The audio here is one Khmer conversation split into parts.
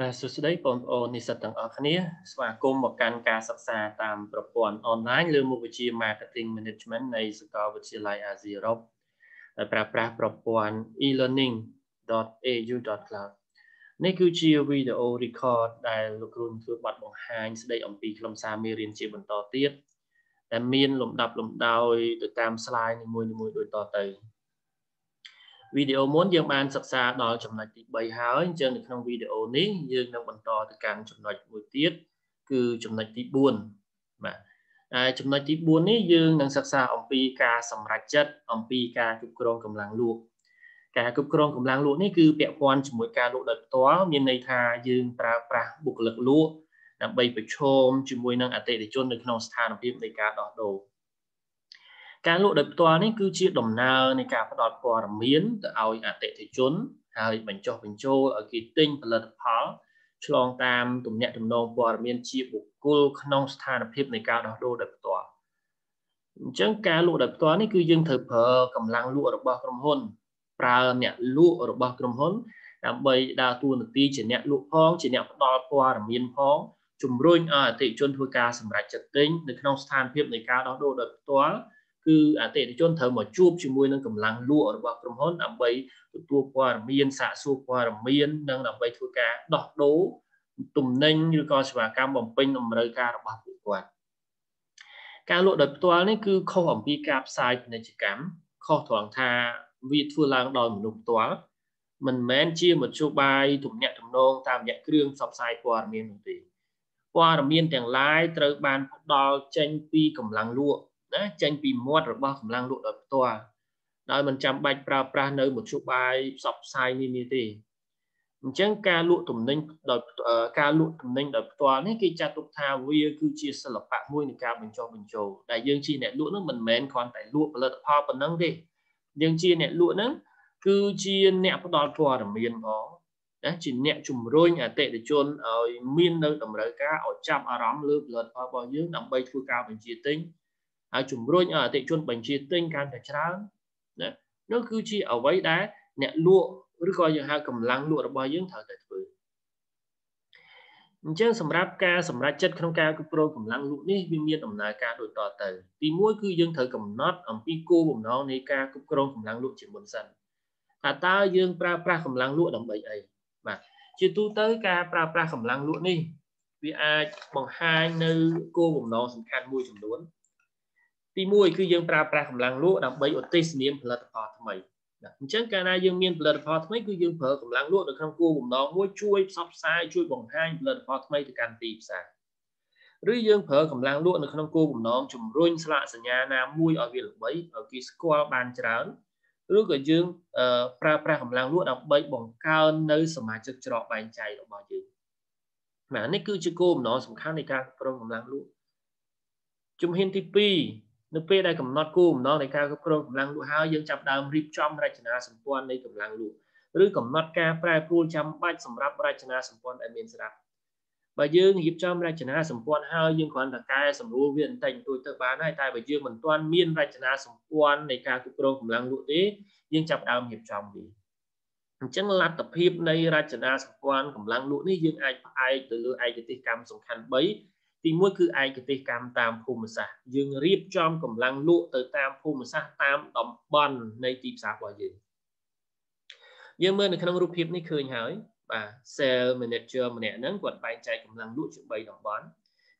បាទសួស្តីបងប្អូននិស្សិតទាំងអស់គ្នាស្វាគមន៍មកកាន់ការសិក្សាតាមប្រព័ន្ធអនឡាញលើមុខវិជ្ជា Marketing Management នៃសាកលវិទ្យាល័យអាស៊ីអឺរ៉ុបដែលប្រើប្រាស់ប្រព័ន្ធ e-learning.au.cloud នេះគឺជាវីដេអូ record ដែលលោកគ្រូធ្វើបទបង្ហាញស្ដីអំពីខ្លឹមសារមេរៀនជាបន្តទៀតដែលមានលំដាប់លំដោយទៅតាម slide នីមួយៗដូចតទៅ វីដេអូមុនយើងបានសិក្សាដល់ចំណុចទី3ហើយអញ្ចឹងនៅក្នុងវីដេអូនេះយើងនឹងបន្តទៅកាន់ចំណុចមួយទៀតគឺចំណុចទី4បាទហើយចំណុចទី4នេះយើងនឹងសិក្សាអំពីការសម្រេចចិត្តអំពីការគ្រប់គ្រងកម្លាំងលក់ការគ្រប់គ្រងកម្លាំងលក់នេះគឺពាក់ព័ន្ធជាមួយការលក់ដោយផ្ទាល់មានន័យថាយើងប្រើប្រាស់បុគ្គលិកលក់ដើម្បីប្រឈមជាមួយនឹងអតិថិជននៅក្នុងស្ថានភាពនៃការដោះដូរ ការលក់ដោយផ្ទាល់នេះគឺជាដំណើរនៃការផ្ដល់ព័ត៌មានទៅឲ្យអតិថិជន ហើយបញ្ចុះបញ្ចូលឲ្យគេទិញផលិតផលឆ្លងតាមទំនាក់ទំនងព័ត៌មានជាបុគ្គលក្នុងស្ថានភាពនៃការដោះដូរដោយផ្ទាល់អញ្ចឹងការលក់ដោយផ្ទាល់នេះគឺយើងត្រូវប្រើកម្លាំងលក់របស់ក្រុមហ៊ុន ប្រើអ្នកលក់របស់ក្រុមហ៊ុនដើម្បីដើរតួនាទីជាអ្នកលក់ផងជាអ្នកផ្ដល់ព័ត៌មានផងជំរុញឲ្យអតិថិជនធ្វើការសម្រេចចិត្តទិញនៅក្នុងស្ថានភាពនៃការដោះដូរដោយផ្ទាល់ គឺអតិថិជនត្រូវមកជួបជាមួយនឹងកម្លាំងលក់របស់ក្រុមហ៊ុនដើម្បីទទួលព័ត៌មានសាកសួរព័ត៌មាននិងដើម្បីធ្វើការដោះដូរទំនិញឬក៏សេវាកម្មបំពេញតម្រូវការរបស់ពួកគាត់ការលក់ដោយផ្ទាល់នេះគឺខុសអំពីការផ្សាយពាណិជ្ជកម្មខុសត្រង់ថាវាធ្វើឡើងដោយមនុស្សផ្ទាល់មិនមែនជាមធ្យោបាយទំនាក់ទំនងតាមរយៈគ្រឿងផ្សព្វផ្សាយព័ត៌មាននោះទេព័ត៌មានទាំងឡាយត្រូវបានផ្ដល់ចេញពីកម្លាំងលក់ ណាចេញពីមាត់របស់កម្លាំងលក់ដោយផ្ទាល់ដោយមិនចាំបាច់ប្រើប្រាស់នៅមធ្យោបាយផ្សព្វផ្សាយនេះនេះទេអញ្ចឹងការលក់ទំនិញដោយការលក់ទំនិញដោយផ្ទាល់នេះគេចាត់ទុកថាវាគឺជាសិល្បៈមួយនៃការបញ្ចុះបញ្ចូលដែលយើងជាអ្នកលក់នោះមិនមែនគ្រាន់តែលក់ផលិតផលប៉ុណ្ណឹងទេយើងជាអ្នកលក់ហ្នឹងគឺជាអ្នកផ្ដល់ព័ត៌មានផងណាជាអ្នកជំរុញអតិថិជនឲ្យមាននៅតម្រូវការឲ្យចាប់អារម្មណ៍លើផលិតផលរបស់យើងដើម្បីធ្វើការបញ្ជាទិញ ហើយជំរុញឲ្យអតិជនបញ្ជាទិញកាន់តែច្រើនណានោះគឺជាអ្វីដែលអ្នកលក់ឬក៏យើងហៅកម្លាំងលក់របស់យើងត្រូវតែធ្វើអញ្ចឹងសម្រាប់ការសម្រេចចិត្តក្នុងការគ្រប់គ្រងកម្លាំងលក់នេះវាមានដំណើរការដូចតទៅទី1គឺយើងត្រូវកំណត់អំពីគោលបំណងនៃការគ្រប់គ្រងកម្លាំងលក់ជាមុនសិនថាតើយើងប្រើប្រាស់កម្លាំងលក់ដើម្បីអីបាទជាទូទៅការប្រើប្រាស់កម្លាំងលក់នេះវាអាចបង្ហាញនៅគោលបំណងសំខាន់មួយចំនួន ទី1គឺយើងប្រើប្រាស់កម្លាំងលក់ដើម្បីឧទ្ទិសនាមផលិតផលថ្មីអញ្ចឹងកាលណាយើងមានផលិតផលថ្មីគឺយើងប្រើកម្លាំងលក់នៅក្នុងគោលបំណងមួយជួយផ្សព្វផ្សាយជួយបង្ហាញផលិតផលថ្មីទៅកាន់ទីផ្សារឬយើងប្រើកម្លាំងលក់នៅក្នុងគោលបំណងជំរុញស្លាកសញ្ញាណាមួយឲ្យវាល្បីឲ្យគេស្គាល់បានច្រើនឬក៏យើងប្រើប្រាស់កម្លាំងលក់ដើម្បីបង្កើននៅសមាជិកច្រកបែងចែករបស់យើងបាទនេះគឺជាគោលបំណងសំខាន់នៃការគ្រប់គ្រងកម្លាំងលក់ជំហានទី2 នៅពេលដែលកំណត់គោលបំណងនៃការគ្រប់គ្រងកម្លាំងលក់ហើយយើងចាប់ដើមរៀបចំរចនាសម្ព័ន្ធនៃកម្លាំងលក់ឬកំណត់ការប្រែប្រួលចាំបាច់សម្រាប់រចនាសម្ព័ន្ធដែលមានស្រាប់បើយើងរៀបចំរចនាសម្ព័ន្ធហើយយើងគ្រាន់តែកែសម្រួលវាបន្តិចបន្តួចទៅបានហើយតែបើយើងមិនទាន់មានរចនាសម្ព័ន្ធនៃការគ្រប់គ្រងកម្លាំងលក់ទេយើងចាប់ដើមរៀបចំវាអញ្ចឹងលទ្ធភាពនៃរចនាសម្ព័ន្ធកម្លាំងលក់នេះយើងអាចផ្អែកទៅលើឯកទេសកម្មសំខាន់3 ទី1គឺឯកទេសកម្មតាមភូមិសាស្ត្រយើងរៀបចំកម្លាំងលក់ទៅតាមភូមិសាស្ត្រតាមតំបន់នៃទីផ្សាររបស់យើងយើងមើលនៅក្នុងរូបភាពនេះឃើញហើយបាទ sales manager ម្នាក់ហ្នឹងគាត់បែងចែកកម្លាំងលក់ជា3តំបន់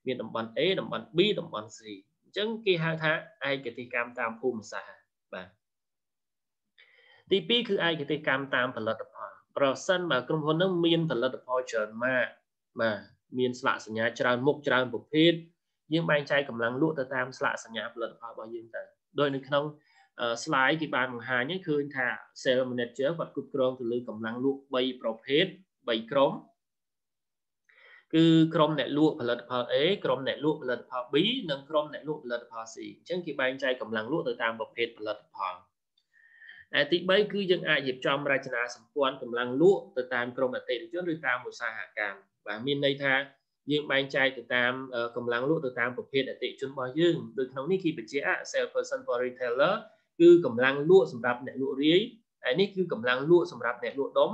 មានតំបន់ A តំបន់ B តំបន់ C អញ្ចឹងគេហៅថាឯកទេសកម្មតាមភូមិសាស្ត្របាទទី2គឺឯកទេសកម្មតាមផលិតផលប្រសិនបើក្រុមហ៊ុនហ្នឹងមានផលិតផលច្រើនម៉ាកបាទ មានស្លាកសញ្ញាច្រើនមុខច្រើនប្រភេទយើងបែងចែកកម្លាំងលក់ទៅតាមស្លាកសញ្ញាផលិតផលរបស់យើងទៅដោយនៅក្នុង slide គេបានបង្ហាញឃើញថា sales manager គាត់គ្រប់គ្រងទៅលើកម្លាំងលក់3ប្រភេទ3ក្រុមគឺក្រុមអ្នកលក់ផលិតផល A ក្រុមអ្នកលក់ផលិតផល B និងក្រុមអ្នកលក់ផលិតផល C អញ្ចឹងគេបែងចែកកម្លាំងលក់ទៅតាមប្រភេទផលិតផលហើយទី3គឺយើងអាចរៀបចំរចនាសម្ព័ន្ធកម្លាំងលក់ទៅតាមក្រុមអតិថិជនឬតាមឧស្សាហកម្ម បាទមានន័យថាយើងបែងចែកទៅតាមកម្លាំងលក់ទៅតាមប្រភេទអតិជនរបស់យើងដូចក្នុងនេះគេបញ្ជាក់ sales person for retailer គឺកម្លាំងលក់សម្រាប់អ្នកលក់រាយហើយនេះគឺកម្លាំងលក់សម្រាប់អ្នកលក់ដុំ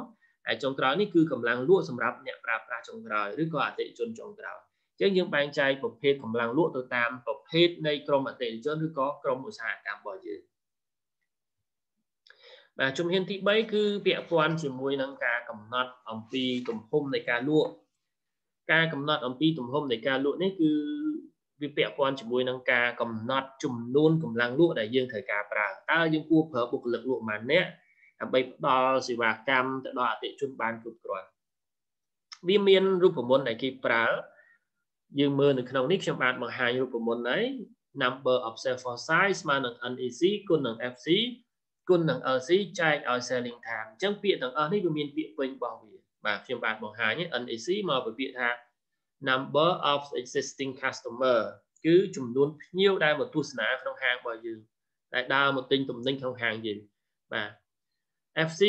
ហើយចុងក្រោយនេះគឺកម្លាំងលក់សម្រាប់អ្នកប្រើប្រាស់ចុងក្រោយឬក៏អតិថិជនចុងក្រោយអញ្ចឹងយើងបែងចែកប្រភេទកម្លាំងលក់ទៅតាមប្រភេទនៃក្រុមអតិថិជនឬក៏ក្រុមឧស្សាហកម្មរបស់យើងបាទជំហានទី3គឺពាក់ព័ន្ធជាមួយនឹងការកំណត់អំពីទំហំនៃការលក់ ការកំណត់អំពីទំហំនៃការលក់នេះគឺវាពាក់ព័ន្ធជាមួយនឹងការកំណត់ចំនួនកម្លាំងលក់ដែលយើងត្រូវការប្រើតើយើងគួរប្រើបុគ្គលិកលក់ប៉ុន្មាននាក់ដើម្បីផ្ដល់សេវាកម្មទៅដល់អតិថិជនបានគ្រប់គ្រាន់វាមានរូបមន្តដែលគេប្រើយើងមើលនៅក្នុងនេះខ្ញុំបានបង្ហាញរូបមន្តហើយ number of cell for size ស្មើនឹង NEC គុណនឹង FC គុណនឹង LC ចែកឲ្យ selling time អញ្ចឹងពាក្យទាំងអស់នេះវាមានពាក្យពេញរបស់វា បាទខ្ញុំបានបង្ហាញ NEC មកពីពាក្យថា number of existing customer គឺចំនួនភ្ញៀវដែលមកទស្សនាក្នុងហាងរបស់យើងដែលដើរមកទិញទំនិញក្នុងហាងយើងបាទ FC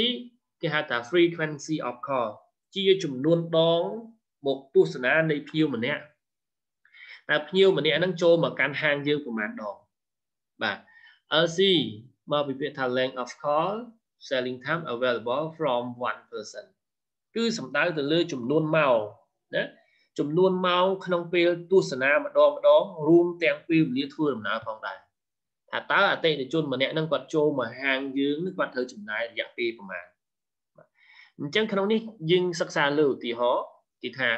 គេហៅថា frequency of call ជាចំនួនដងមកទស្សនានៃភ្ញៀវម្នាក់តើភ្ញៀវម្នាក់ហ្នឹងចូលមកកាន់ហាងយើងប្រហែលដងបាទ LC មកពីពាក្យថា length of call selling time available from one person គឺសំដៅទៅលើចំនួនម៉ោងណាចំនួនម៉ោងក្នុងពេលទស្សនាម្ដងម្ដងរួមទាំងពេលវេលាធ្វើដំណើរផងដែរថាតើអតិថិជនម្នាក់ហ្នឹងគាត់ចូលមកហាងយើងគាត់ត្រូវចំណាយរយៈពេលប្រហែលអញ្ចឹងក្នុងនេះយើងសិក្សាលើឧទាហរណ៍គេថា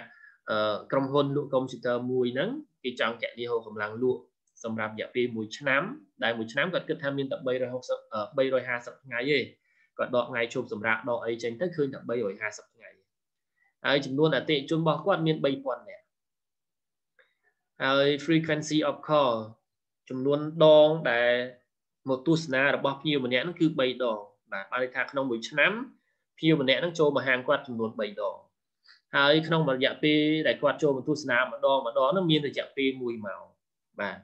ក្រុមហ៊ុនលក់កុំព្យូទ័រមួយហ្នឹងគេចង់កលីហោកម្លាំងលក់សម្រាប់រយៈពេល1ឆ្នាំដែល1ឆ្នាំគាត់គិតថាមានតែ360 350ថ្ងៃទេគាត់ដកថ្ងៃជប់សម្រាប់ដកអីចេញទៅឃើញតែ350ថ្ងៃ ហើយចំនួនអតិថិជនរបស់គាត់មាន3000នាក់ហើយ frequency of call ចំនួនដងដែលមកទស្សនារបស់ភ្ញៀវម្នាក់ហ្នឹងគឺ3ដងបាទបានន័យថាក្នុងមួយឆ្នាំភ្ញៀវម្នាក់ហ្នឹងចូលមកហាងគាត់ចំនួន3ដងហើយក្នុងរយៈពេលដែលគាត់ចូលមកទស្សនាម្ដងម្ដងហ្នឹងមានរយៈពេល1ម៉ោងបាទ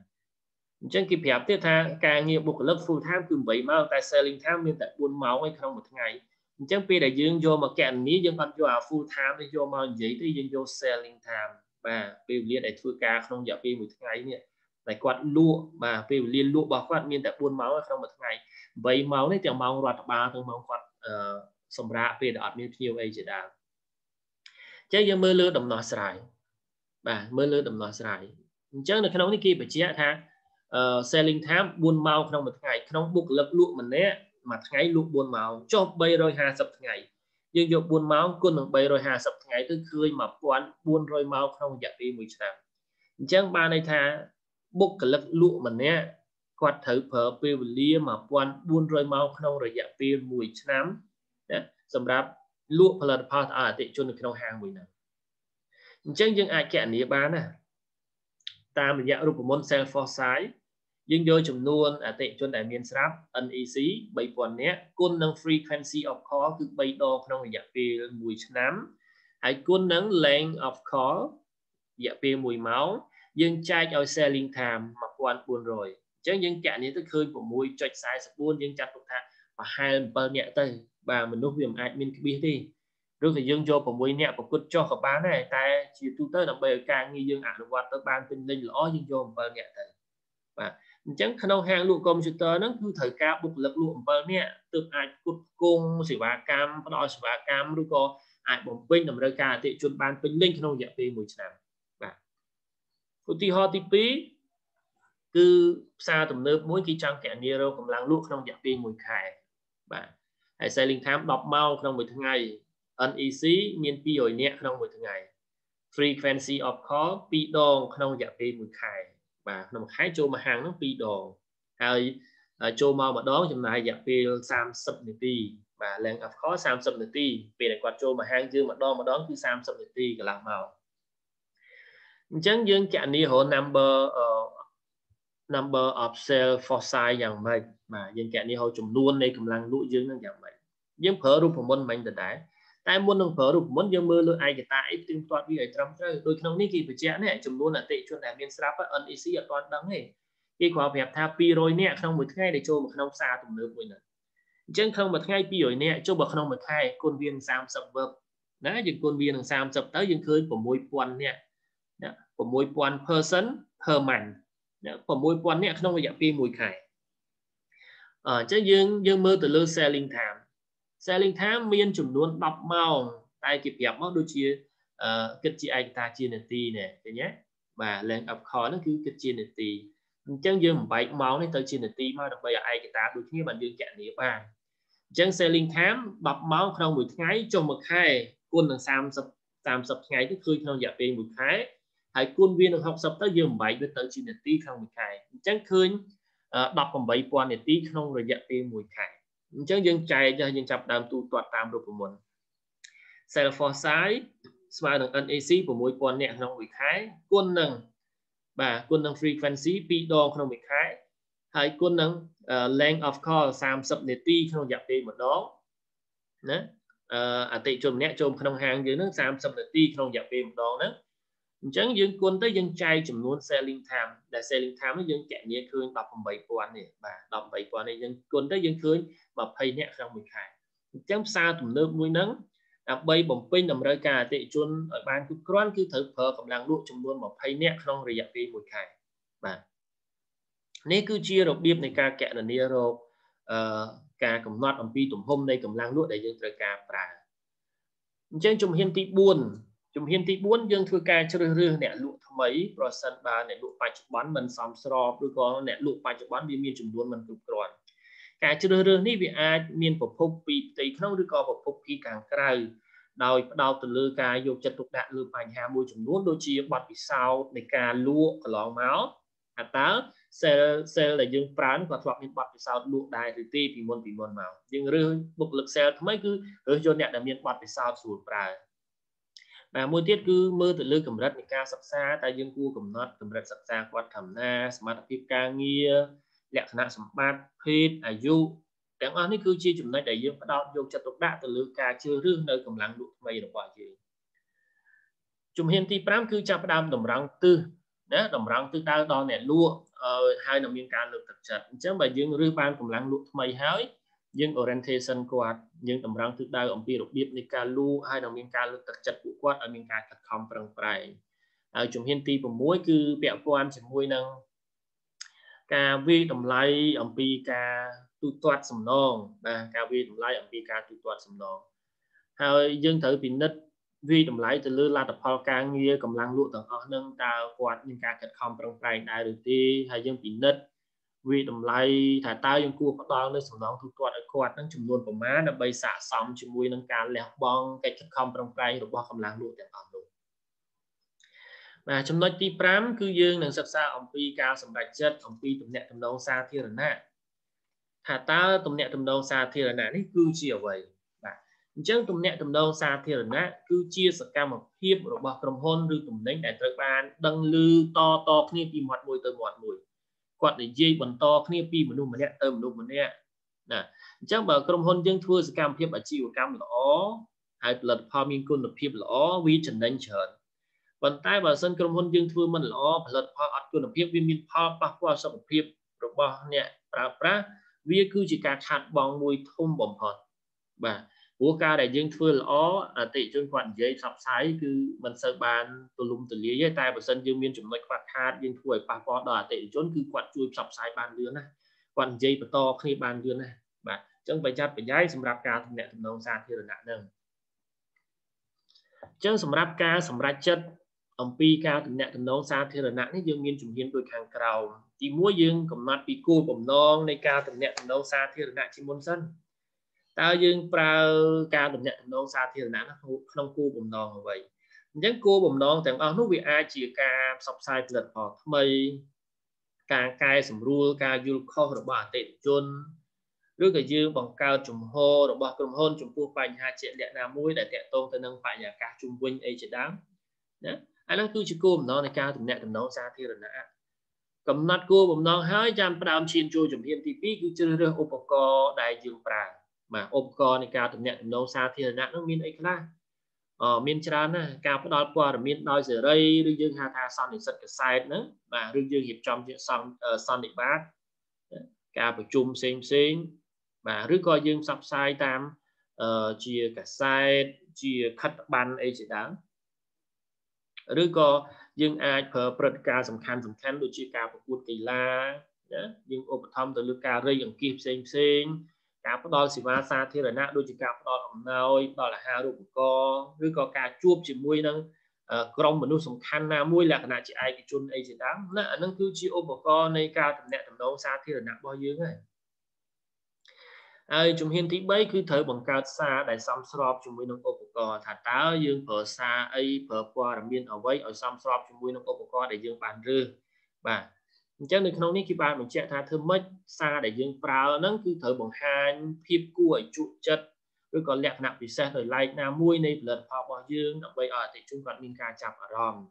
អញ្ចឹងគេប្រាប់ទៀតថាការងារបុគ្គលិក full time គឺ8ម៉ោងតែ selling time មានតែ4ម៉ោងឯក្នុងមួយថ្ងៃ អញ្ចឹងពេលដែលយើងយកមកកណនីយើងអត់យកអា full time នេះយកមកនិយាយទេយើងយក selling time បាទពេលវេលាដែលធ្វើការក្នុងរយៈពេលមួយថ្ងៃនេះតែគាត់លក់បាទពេលវេលាលក់របស់គាត់មានតែ4ម៉ោងក្នុងមួយថ្ងៃ8ម៉ោងនេះទាំងម៉ោងរដ្ឋបាលទាំងម៉ោងគាត់សម្រាប់ពេលដែលអត់មានភ្ញៀវអីជាដើមចឹងយើងមើលលើដំណោះស្រាយបាទមើលលើដំណោះស្រាយអញ្ចឹងនៅក្នុងនេះគេបញ្ជាក់ថា selling time 4ម៉ោងក្នុងមួយថ្ងៃក្នុងបុគ្គលិកលក់ម្នាក់ មួយថ្ងៃលក់4ម៉ោងចុះ350ថ្ងៃយើងយក4ម៉ោងគុណនឹង350ថ្ងៃទៅឃើញ1400ម៉ោងក្នុងរយៈពេល1ឆ្នាំអញ្ចឹងបានន័យថាបុគ្គលិកលក់ម្នាក់គាត់ត្រូវប្រើពេលវេលា1400ម៉ោងក្នុងរយៈពេល1ឆ្នាំណាសម្រាប់លក់ផលិតផលទៅឲ្យអតិថិជននៅក្នុងហាងមួយហ្នឹងអញ្ចឹងយើងអាចកណនាបានណាតាមរយៈរូបមន្ត self foresight យើងយកចំនួនអតិថិជនដែលមានស្រាប់ NEC 3000នាក់គុណនឹង frequency of call គឺ3ដងក្នុងរយៈពេល1ឆ្នាំហើយគុណនឹង length of call រយៈពេល1ម៉ោងយើងចែកឲ្យ selling time 1400អញ្ចឹងយើងកណនាទៅឃើញ6.44យើងចាត់ទុកថាប្រហែល7នាក់ទៅបាទមនុស្សវាមិនអាចមានក្បៀសទេឬក៏យើងយក6នាក់ប្រគត់ចុះក៏បានដែរតែជាទូទៅដើម្បីឲ្យការងារយើងអនុវត្តទៅបានពេញលេញល្អយើងយក7នាក់ទៅបាទ អញ្ចឹងក្នុងហាងលក់កុំព្យូទ័រហ្នឹងគឺត្រូវការបុគ្គលិកលក់7នាក់ទើបអាចគុតគង់សេវាកម្មផ្ដល់សេវាកម្មឬក៏អាចបំពេញតម្រូវការអតិថិជនបានពេញលេញក្នុងរយៈពេល1ឆ្នាំបាទឧទាហរណ៍ទី2គឺផ្សារទំនើបមួយគេចង់កណនារកកម្លាំងលក់ក្នុងរយៈពេល1ខែបាទហើយ selling time 10ម៉ោងក្នុងមួយថ្ងៃ NEC មាន200នាក់ក្នុងមួយថ្ងៃ frequency of call 2ដងក្នុងរយៈពេល1ខែ បាទក្នុងខែចូលមកហាងហ្នឹង2ដងហើយចូលមកម្ដងចំណាយរយៈពេល30នាទីបាទ length of call 30នាទីពេលដែលគាត់ចូលមកហាងយើងម្ដងម្ដងគឺ30នាទីកន្លះម៉ោងអញ្ចឹងយើងកណនីរក number number of cell for size យ៉ាងម៉េចបាទយើងកណនីរកចំនួននៃកម្លាំងលក់យើងនឹងយ៉ាងម៉េចយើងប្រើរូបមន្តមិញដដែល តែមុននឹងប្រើរូបមន្តយើងមើលលើឯកតាអីផ្ទៀងផ្ទាត់វាឲ្យត្រឹមត្រូវដូចក្នុងនេះគេបញ្ជាក់នេះចំនួនអតិថិជនដែលមានស្រាប់ NEC អត់ទាន់ដឹងទេគេគ្រាន់ប្រាប់ថា200នាក់ក្នុងមួយថ្ងៃដែលចូលមកក្នុងផ្សារទំនើបមួយហ្នឹងអញ្ចឹងក្នុងមួយថ្ងៃ200នាក់ចុះបើក្នុងមួយខែគុណវានឹង30 verb ណាយើងគុណវានឹង30ទៅយើងឃើញ6000នាក់ណា6000 person per month ណា6000នាក់ក្នុងរយៈពេល1ខែអញ្ចឹងយើងយើងមើលទៅលើ selling time selling time មានចំនួន10ម៉ោងតែគេប្រាប់មកដូចជាគិតជាឯកតាជានាទីនេះឃើញទេបាទ length of call ហ្នឹងគឺគិតជានាទីអញ្ចឹងយើងបំបែកម៉ោងនេះទៅជានាទីមកដើម្បីឲ្យឯកតាដូចគ្នាបានយើងកណនាបានអញ្ចឹង selling time 10ម៉ោងក្នុងមួយថ្ងៃចុះមួយខែគុណនឹង30 30ថ្ងៃទៅឃើញក្នុងរយៈពេលមួយខែហើយគុណវានឹង60ទៅយើងបំបែកវាទៅជានាទីក្នុងមួយខែអញ្ចឹងឃើញ18000នាទីក្នុងរយៈពេលមួយខែ អញ្ចឹងយើងចែកយើងចាប់ដើមទូទាត់តាមរូបមន្ត Salesforce size ស្មើនឹង NAC 6000នាក់ក្នុងមួយខែគុណនឹងបាទគុណនឹង frequency 2ដងក្នុងមួយខែហើយគុណនឹង length of call 30នាទីក្នុងរយៈពេលម្ដងណាអតិជនម្នាក់ចូលក្នុងហាងយើងនឹង30នាទីក្នុងរយៈពេលម្ដងហ្នឹង អញ្ចឹងយើងគុណទៅយើងចែកចំនួន selling time ដែល selling time នេះយើងកណនាឃើញ18000នេះបាទ18000នេះយើងគុណទៅយើងឃើញ20នាក់ក្នុងមួយខែអញ្ចឹងផ្សារទំនើបមួយហ្នឹងដើម្បីបំពេញតម្រូវការអតិថិជនឲ្យបានគ្រប់គ្រាន់គឺត្រូវប្រើកម្លាំងលក់ចំនួន20នាក់ក្នុងរយៈពេលមួយខែបាទនេះគឺជារបៀបនៃការកណនារោគអឺការកំណត់អំពីទំហំនៃកម្លាំងលក់ដែលយើងត្រូវការប្រើអញ្ចឹងជំហានទី4 ជំហានទី4យើងធ្វើការជ្រើសរើសអ្នកលក់ថ្មីប្រសិនបើអ្នកលក់បច្ចុប្បន្នមិនសមស្របឬក៏អ្នកលក់បច្ចុប្បន្នវាមានចំនួនមិនគ្រប់គ្រាន់ការជ្រើសរើសនេះវាអាចមានប្រភពពីផ្ទៃក្នុងឬក៏ប្រភពពីខាងក្រៅដោយផ្ដោតទៅលើការយកចិត្តទុកដាក់លើបញ្ហាមួយចំនួនដូចជាបទពិសោធន៍នៃការលក់កន្លងមកថាតើ sell sell ដែលយើងប្រើគាត់ធ្លាប់មានបទពិសោធន៍លក់ដែរឬទេពីមុនពីមុនមកយើងរើសបុគ្គលិក sell ថ្មីគឺរើសយកអ្នកដែលមានបទពិសោធន៍ស្រួលប្រើ បាទមួយទៀតគឺមើលទៅលើកម្រិតនៃការសិក្សាតើយើងគួរកំណត់កម្រិតសិក្សាគាត់ខំណាសមត្ថភាពការងារលក្ខណៈសម្បត្តិភេទអាយុទាំងអស់នេះគឺជាចំណុចដែលយើងផ្ដោតយកចិត្តទុកដាក់ទៅលើការជ្រើសរើសនៅកម្លាំងលក់ថ្មីរបស់យើងជំហានទី5គឺចាប់ផ្ដើមតម្រង់ទិសណាតម្រង់ទិសដៅដល់អ្នកលក់ហើយនឹងមានការលើកទឹកចិត្តអញ្ចឹងបើយើងរើសបានកម្លាំងលក់ថ្មីហើយ យើង orientation គាត់យើងតម្រង់ទិសដៅអំពីរបៀបនៃការលក់ហើយនឹងមានការលើកទឹកចិត្តពួកគាត់ឲ្យមានការខិតខំប្រឹងប្រែងហើយជំហានទី6គឺពាក់ព័ន្ធជាមួយនឹងការវិតម្លៃអំពីការទូទាត់សំណងបាទការវិតម្លៃអំពីការទូទាត់សំណងហើយយើងត្រូវពិនិត្យវិតម្លៃទៅលើលទ្ធផលការងារកម្លាំងលក់ទាំងអស់នឹងតើគាត់មានការខិតខំប្រឹងប្រែងដែរឬទេហើយយើងពិនិត្យ វិតម្លៃថាតើយើងគួរផ្ដល់នៅសំណងទូទាត់ឲ្យគាត់នឹងចំនួនប្រមាណដើម្បីស័ក្តិសមជាមួយនឹងការលះបង់កិច្ចខិតខំប្រឹងប្រែងរបស់កម្លាំងលក់ទាំងអស់នោះបាទចំណុចទី5គឺយើងនឹងសិក្សាអំពីការសម្រេចចិត្តអំពីទំនាក់ទំនងសាធារណៈថាតើទំនាក់ទំនងសាធារណៈនេះគឺជាអ្វីបាទអញ្ចឹងទំនាក់ទំនងសាធារណៈគឺជាសកម្មភាពរបស់ក្រុមហ៊ុនឬទំនិញដែលត្រូវបានដឹងឮតតគ្នាពីមាត់មួយទៅមាត់មួយ គាត់និយាយបន្តគ្នាពីមនុស្សម្នាក់ទៅមនុស្សម្នាក់ណាអញ្ចឹងបើក្រុមហ៊ុនយើងធ្វើសកម្មភាពអាជីវកម្មល្អហើយផលិតផលមានគុណភាពល្អវាចំណេញច្រើនប៉ុន្តែបើសិនក្រុមហ៊ុនយើងធ្វើមិនល្អផលិតផលអត់គុណភាពវាមានផលប៉ះពាល់សុខភាពរបស់អ្នកប្រើប្រាស់វាគឺជាការខាត់បងមួយធំបំផុតបាទ ព្រោះការដែលយើងធ្វើល្អអតិជនគាត់និយាយផ្សព្វផ្សាយគឺមិនសូវបានទូលំទូលាយទេតែបើសិនយើងមានចំណុចខ្វះខាតយើងធ្វើឲ្យប៉ះពាល់ដល់អតិជនគឺគាត់ជួយផ្សព្វផ្សាយបានលឿនណាគាត់និយាយបន្តគ្នាបានលឿនណាបាទអញ្ចឹងប្រយ័ត្នប្រយែងសម្រាប់ការទំនាក់ទំនងសាធារណៈនឹងអញ្ចឹងសម្រាប់ការសម្រេចចិត្តអំពីការទំនាក់ទំនងសាធារណៈនេះយើងមានជំហានដូចខាងក្រោមទី1យើងកំណត់ពីគោលបំណងនៃការទំនាក់ទំនងសាធារណៈជាមុនសិន តើយើងប្រើការទំនាក់ទំនងសាធារណៈក្នុងគោលបំណងអ្វីអញ្ចឹងគោលបំណងទាំងអស់នោះវាអាចជាការផ្សព្វផ្សាយផលិតផលថ្មីការកែសម្រួលការយល់ខុសរបស់អតិថិជនឬក៏យើងបង្កើតជំហររបស់ក្រុមហ៊ុនចំពោះបញ្ហាជាក់លាក់ណាមួយដែលតាក់ទងទៅនឹងបរិយាកាសជុំវិញអីជាដើមណាអាហ្នឹងគឺជាគោលបំណងនៃការទំនាក់ទំនងសាធារណៈកំណត់គោលបំណងហើយចាំផ្ដើមឈានចូលជំហានទី2គឺជ្រើសរើសឧបករណ៍ដែលយើងប្រើ បាទឧបករណ៍នៃការទំនាក់ទំនងសាធារណៈនោះមានអីខ្លះអមានច្រើនណាស់ការផ្ដល់ព័ត៌មានដោយសេរីឬយើងហៅថាសន្និសិទកសែតហ្នឹងបាទឬយើងរៀបចំជាសន្និបាតការប្រជុំផ្សេងផ្សេងបាទឬក៏យើងផ្សព្វផ្សាយតាមជាកសែតជាខិត្តប័ណ្ណអីជាដើមឬក៏យើងអាចប្រើព្រឹត្តិការណ៍សំខាន់សំខាន់ដូចជាការប្រកួតកីឡាណាយើងឧបត្ថម្ភទៅលើការរៃអង្គាសផ្សេងផ្សេង ការផ្ដល់សេវាសាធារណៈដូចជាការផ្ដល់អំណោយផ្ដល់អាហារូបករណ៍ឬក៏ការជួបជាមួយនឹងក្រុមមនុស្សសំខាន់ណាមួយលក្ខណៈជាឯកជនអីជាដើមណាអានឹងគឺជាឧបករណ៍នៃការតំណាក់តំណងសាធារណៈរបស់យើងហើយហើយជំហានទី3គឺត្រូវបង្កើតសារដែលសមស្របជាមួយនឹងឧបករណ៍ថាតើយើងប្រើសារអីប្រើព័ត៌មានអ្វីឲ្យសមស្របជាមួយនឹងឧបករណ៍ដែលយើងបានរើសបាទ អញ្ចឹងនៅក្នុងនេះគេបានបញ្ជាក់ថាធ្វើម៉េចសារដែលយើងប្រើហ្នឹងគឺត្រូវបង្ហាញភាពគួរឲ្យជក់ចិត្តឬក៏លក្ខណៈពិសេសដោយឡែកណាមួយនៃផលិតផលរបស់យើងដើម្បីឲ្យអតិថិជនគាត់មានការចាប់អារម្មណ៍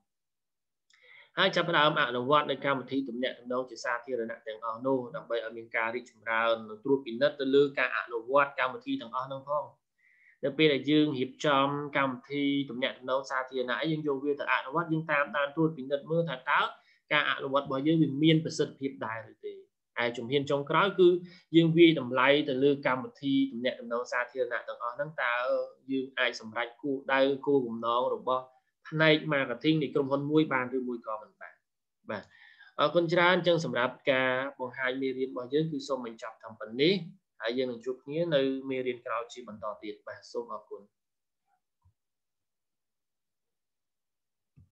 ហើយចាប់ផ្ដើមអនុវត្តនៅកម្មវិធីទំនាក់ទំនងជាសាធារណៈទាំងអស់នោះដើម្បីឲ្យមានការរីកចម្រើននិងត្រួតពិនិត្យទៅលើការអនុវត្តកម្មវិធីទាំងអស់នោះផងនៅពេលដែលយើងរៀបចំកម្មវិធីទំនាក់ទំនងសាធារណៈយើងយកវាទៅអនុវត្តយើងតាមដានត្រួតពិនិត្យមើលថាតើ ការអនុវត្តរបស់យើងវាមានប្រសិទ្ធភាពដែរឬទេហើយជំហានចុងក្រោយគឺយើងវាយតម្លៃទៅលើកម្មវិធីទំនាក់ទំនងសាធារណៈទាំងអស់ហ្នឹងតើយើងអាចសម្រេចគោលដៅគោលបំណងរបស់ផ្នែក marketing នៃក្រុមហ៊ុនមួយបានឬមួយក៏មិនបានបាទអរគុណច្រើនចឹងសម្រាប់ការបង្ហាញមេរៀនរបស់យើងគឺសូមបញ្ចប់តាមប៉ុណ្នេះហើយយើងនឹងជួបគ្នានៅមេរៀនក្រោយជាបន្តទៀតបាទសូមអរគុណ